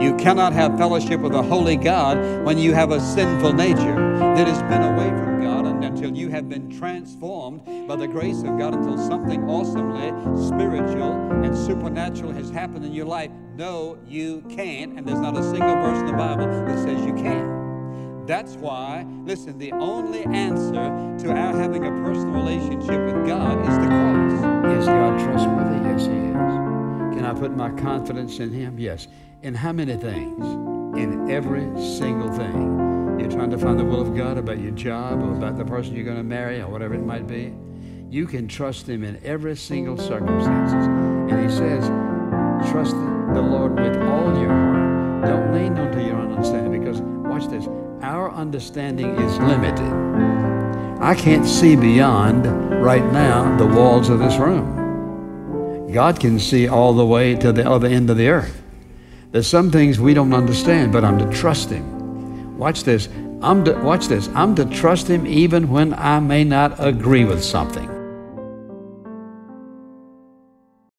You cannot have fellowship with a holy God when you have a sinful nature that has been away from God and until you have been transformed by the grace of God until something awesomely spiritual and supernatural has happened in your life. No, you can't. And there's not a single verse in the Bible that says you can. That's why, listen, the only answer to our having a personal relationship put my confidence in Him? Yes. In how many things? In every single thing. You're trying to find the will of God about your job or about the person you're going to marry or whatever it might be. You can trust Him in every single circumstances. And He says, trust the Lord with all your heart. Don't lean onto your understanding because, watch this, our understanding is limited. I can't see beyond right now the walls of this room. God can see all the way to the other end of the earth. There's some things we don't understand, but I'm to trust Him. Watch this. I'm to, watch this. I'm to trust Him even when I may not agree with something.